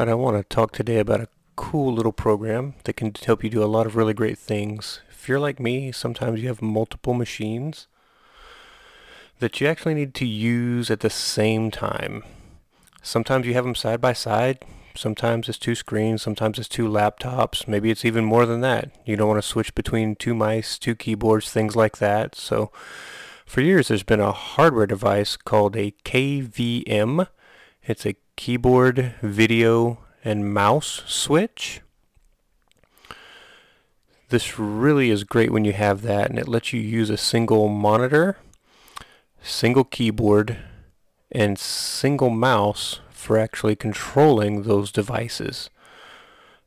Alright, I want to talk today about a cool little program that can help you do a lot of really great things. If you're like me, sometimes you have multiple machines that you actually need to use at the same time. Sometimes you have them side by side, sometimes it's two screens, sometimes it's two laptops, maybe it's even more than that. You don't want to switch between two mice, two keyboards, things like that. So for years there's been a hardware device called a KVM. It's a keyboard, video, and mouse switch. This really is great when you have that and it lets you use a single monitor, single keyboard, and single mouse for actually controlling those devices.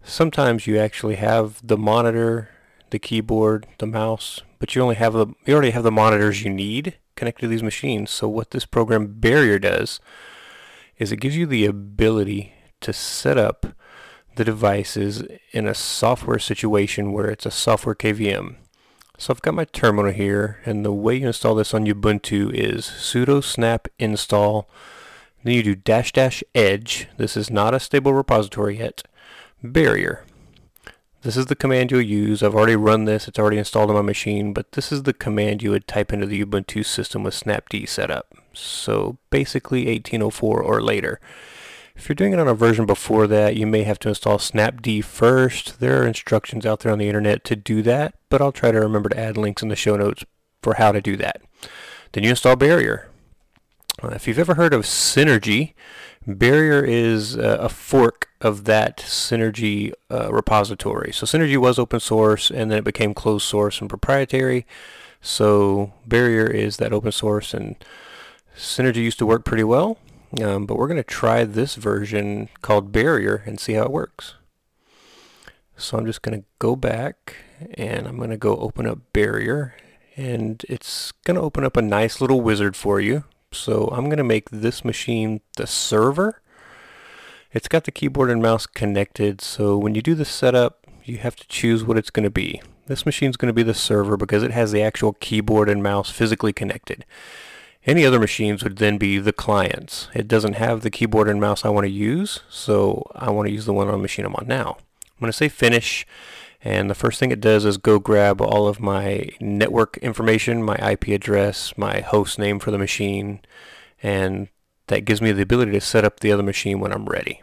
Sometimes you actually have the monitor, the keyboard, the mouse, but you only have the you already have the monitors you need connected to these machines. So what this program Barrier does is it gives you the ability to set up the devices in a software situation where it's a software KVM. So I've got my terminal here and the way you install this on Ubuntu is sudo snap install. Then you do dash dash edge. This is not a stable repository yet. Barrier. This is the command you'll use. I've already run this. It's already installed on my machine but this is the command you would type into the Ubuntu system with snapd set up so basically 1804 or later if you're doing it on a version before that, you may have to install Snapd first. There are instructions out there on the internet to do that, but I'll try to remember to add links in the show notes for how to do that. Then you install Barrier. Uh, if you've ever heard of Synergy, Barrier is uh, a fork of that Synergy uh, repository. So Synergy was open source and then it became closed source and proprietary. So Barrier is that open source and Synergy used to work pretty well. Um, but we're going to try this version called Barrier and see how it works. So I'm just going to go back and I'm going to go open up Barrier and it's going to open up a nice little wizard for you. So I'm going to make this machine the server. It's got the keyboard and mouse connected so when you do the setup you have to choose what it's going to be. This machine is going to be the server because it has the actual keyboard and mouse physically connected. Any other machines would then be the clients. It doesn't have the keyboard and mouse I want to use, so I want to use the one on the machine I'm on now. I'm going to say finish, and the first thing it does is go grab all of my network information, my IP address, my host name for the machine, and that gives me the ability to set up the other machine when I'm ready.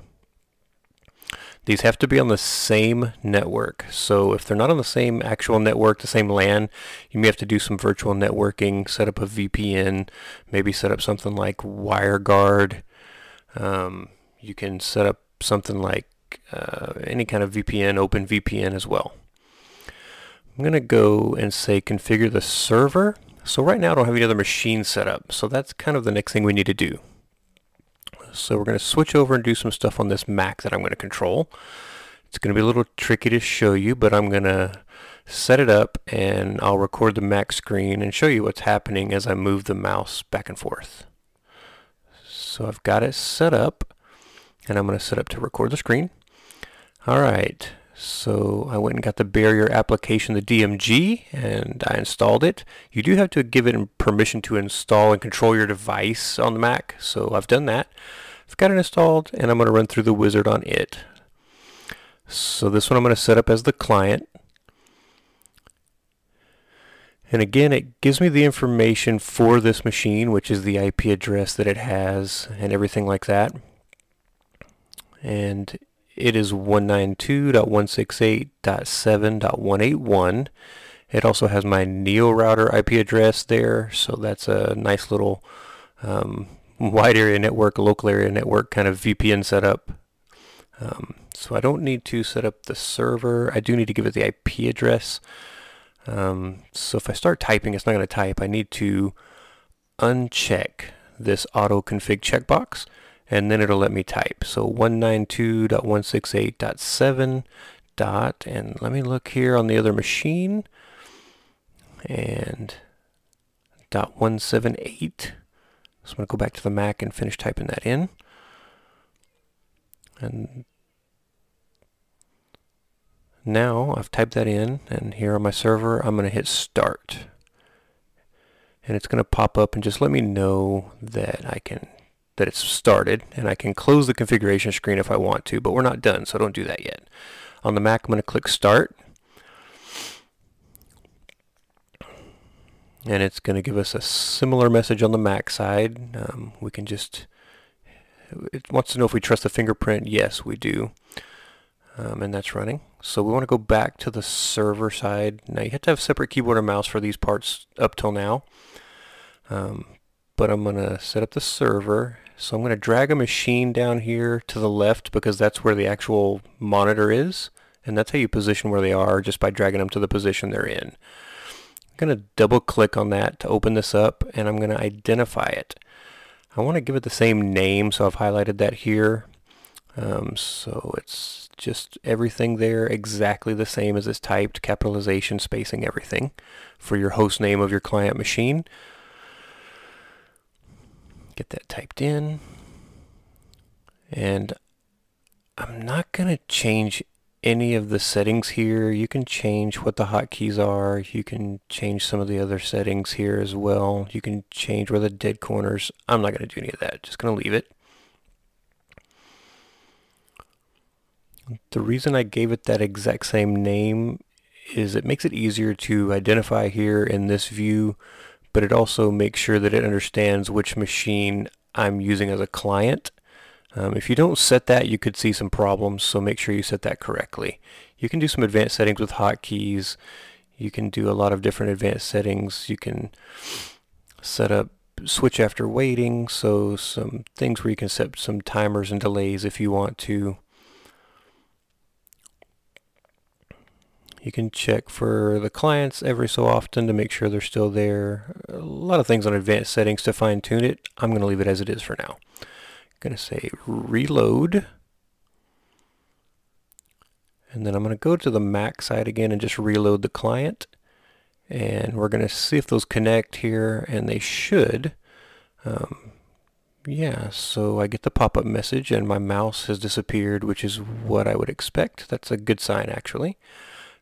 These have to be on the same network. So if they're not on the same actual network, the same LAN, you may have to do some virtual networking, set up a VPN, maybe set up something like WireGuard. Um, you can set up something like uh, any kind of VPN, Open VPN as well. I'm going to go and say configure the server. So right now I don't have any other machine set up. So that's kind of the next thing we need to do. So we're going to switch over and do some stuff on this Mac that I'm going to control. It's going to be a little tricky to show you, but I'm going to set it up and I'll record the Mac screen and show you what's happening as I move the mouse back and forth. So I've got it set up and I'm going to set up to record the screen. Alright, so I went and got the barrier application, the DMG, and I installed it. You do have to give it permission to install and control your device on the Mac, so I've done that. I've got it installed, and I'm going to run through the wizard on it. So this one I'm going to set up as the client. And again, it gives me the information for this machine, which is the IP address that it has and everything like that. And it is 192.168.7.181. It also has my Neo router IP address there, so that's a nice little um, wide area network, local area network kind of VPN setup. Um, so I don't need to set up the server. I do need to give it the IP address. Um, so if I start typing, it's not going to type. I need to uncheck this auto config checkbox and then it'll let me type. So 192.168.7 dot, and let me look here on the other machine, and dot 178. So I'm going to go back to the Mac and finish typing that in. And now I've typed that in, and here on my server, I'm going to hit start. And it's going to pop up and just let me know that I can that it's started and I can close the configuration screen if I want to but we're not done so don't do that yet. On the Mac I'm going to click start. And it's going to give us a similar message on the Mac side. Um, we can just it wants to know if we trust the fingerprint. Yes we do. Um, and that's running. So we want to go back to the server side. Now you have to have separate keyboard and mouse for these parts up till now. Um, but I'm going to set up the server. So I'm going to drag a machine down here to the left because that's where the actual monitor is. And that's how you position where they are just by dragging them to the position they're in. I'm going to double click on that to open this up and I'm going to identify it. I want to give it the same name so I've highlighted that here. Um, so it's just everything there exactly the same as it's typed, capitalization, spacing, everything for your host name of your client machine get that typed in. And I'm not going to change any of the settings here. You can change what the hotkeys are. You can change some of the other settings here as well. You can change where the dead corners. I'm not going to do any of that. Just going to leave it. The reason I gave it that exact same name is it makes it easier to identify here in this view but it also makes sure that it understands which machine I'm using as a client. Um, if you don't set that, you could see some problems, so make sure you set that correctly. You can do some advanced settings with hotkeys. You can do a lot of different advanced settings. You can set up switch after waiting, so some things where you can set some timers and delays if you want to. You can check for the clients every so often to make sure they're still there. A lot of things on advanced settings to fine tune it. I'm going to leave it as it is for now. I'm going to say reload. And then I'm going to go to the Mac side again and just reload the client. And we're going to see if those connect here, and they should. Um, yeah, so I get the pop-up message and my mouse has disappeared, which is what I would expect. That's a good sign, actually.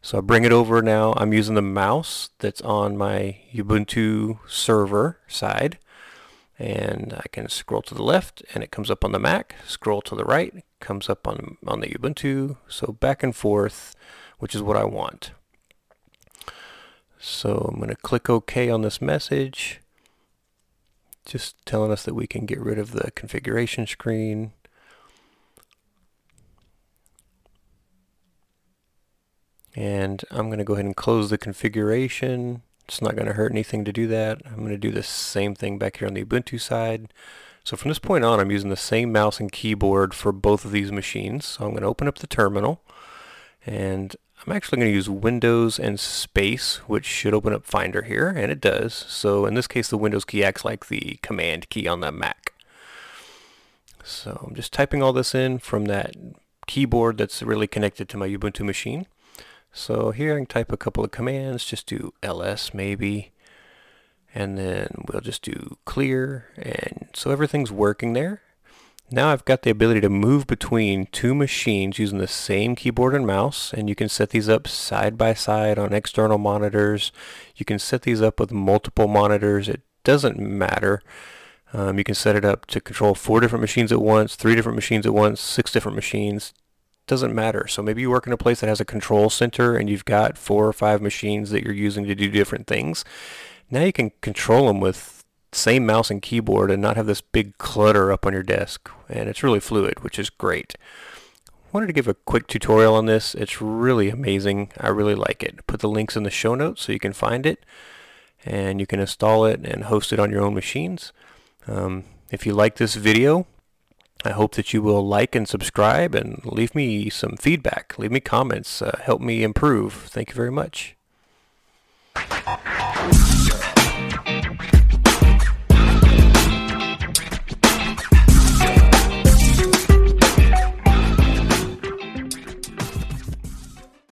So I bring it over now. I'm using the mouse that's on my Ubuntu server side. And I can scroll to the left and it comes up on the Mac. Scroll to the right, comes up on, on the Ubuntu. So back and forth, which is what I want. So I'm going to click OK on this message. Just telling us that we can get rid of the configuration screen. And I'm going to go ahead and close the configuration. It's not going to hurt anything to do that. I'm going to do the same thing back here on the Ubuntu side. So from this point on, I'm using the same mouse and keyboard for both of these machines. So I'm going to open up the terminal. And I'm actually going to use Windows and space, which should open up Finder here, and it does. So in this case, the Windows key acts like the Command key on the Mac. So I'm just typing all this in from that keyboard that's really connected to my Ubuntu machine. So here I can type a couple of commands, just do ls maybe, and then we'll just do clear, and so everything's working there. Now I've got the ability to move between two machines using the same keyboard and mouse, and you can set these up side by side on external monitors. You can set these up with multiple monitors. It doesn't matter. Um, you can set it up to control four different machines at once, three different machines at once, six different machines doesn't matter. So maybe you work in a place that has a control center and you've got four or five machines that you're using to do different things. Now you can control them with same mouse and keyboard and not have this big clutter up on your desk. And it's really fluid, which is great. wanted to give a quick tutorial on this. It's really amazing. I really like it. Put the links in the show notes so you can find it and you can install it and host it on your own machines. Um, if you like this video, I hope that you will like and subscribe and leave me some feedback. Leave me comments. Uh, help me improve. Thank you very much.